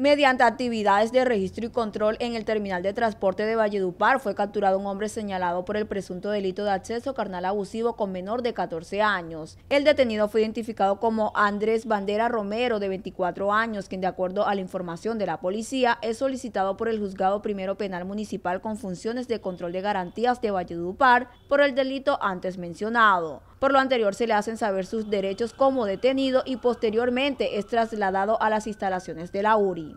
Mediante actividades de registro y control en el terminal de transporte de Valledupar fue capturado un hombre señalado por el presunto delito de acceso carnal abusivo con menor de 14 años. El detenido fue identificado como Andrés Bandera Romero, de 24 años, quien de acuerdo a la información de la policía es solicitado por el Juzgado Primero Penal Municipal con funciones de control de garantías de Valledupar por el delito antes mencionado. Por lo anterior se le hacen saber sus derechos como detenido y posteriormente es trasladado a las instalaciones de la URI.